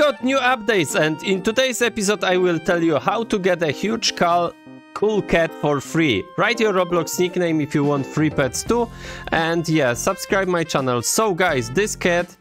got new updates and in today's episode I will tell you how to get a huge cool cat for free. Write your Roblox nickname if you want free pets too. And yeah, subscribe my channel. So guys, this cat,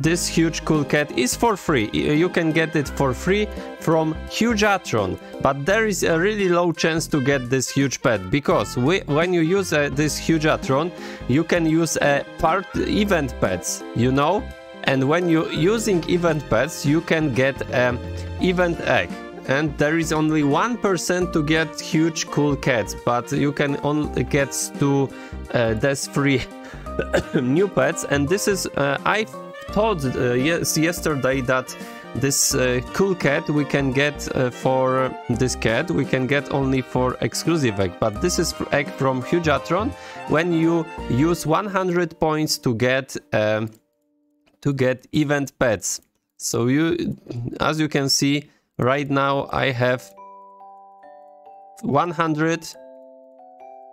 this huge cool cat is for free. You can get it for free from Hugatron. But there is a really low chance to get this huge pet because we, when you use uh, this Hugatron, you can use a uh, part event pets, you know? And when you're using event pets, you can get an event egg. And there is only 1% to get huge cool cats, but you can only get to uh, this free new pets. And this is, uh, I thought uh, yes, yesterday that this uh, cool cat we can get uh, for this cat we can get only for exclusive egg. But this is egg from Hugatron when you use 100 points to get um, to get event pets so you as you can see Right now I have 100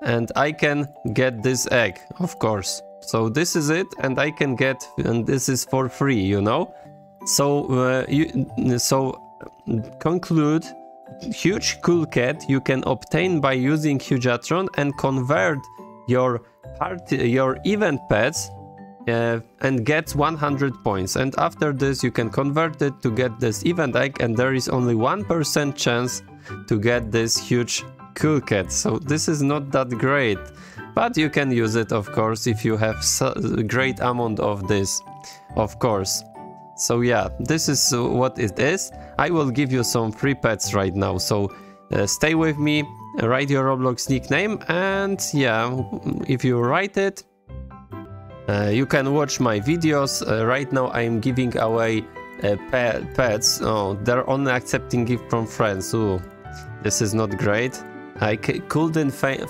and I can get this egg, of course. So this is it and I can get, and this is for free, you know? So, uh, you, so conclude, huge cool cat you can obtain by using Hugatron and convert your party, your event pets uh, and gets 100 points. And after this you can convert it to get this event egg and there is only 1% chance to get this huge cool cat. So this is not that great but you can use it of course if you have a great amount of this of course. So yeah this is what it is. I will give you some free pets right now. So uh, stay with me write your roblox nickname and yeah if you write it you can watch my videos. Uh, right now I am giving away uh, pets. Oh, they're only accepting gift from friends. Oh, this is not great. I couldn't find...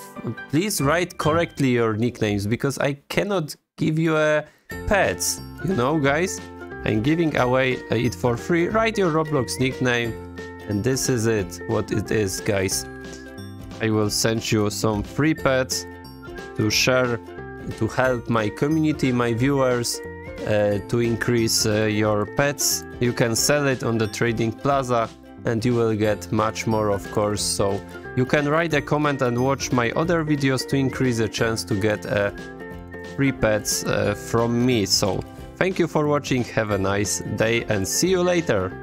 Please write correctly your nicknames because I cannot give you a pets. You know, guys? I'm giving away it for free. Write your Roblox nickname and this is it. What it is, guys. I will send you some free pets to share to help my community, my viewers, uh, to increase uh, your pets. You can sell it on the trading plaza and you will get much more of course. So you can write a comment and watch my other videos to increase the chance to get uh, free pets uh, from me. So thank you for watching. Have a nice day and see you later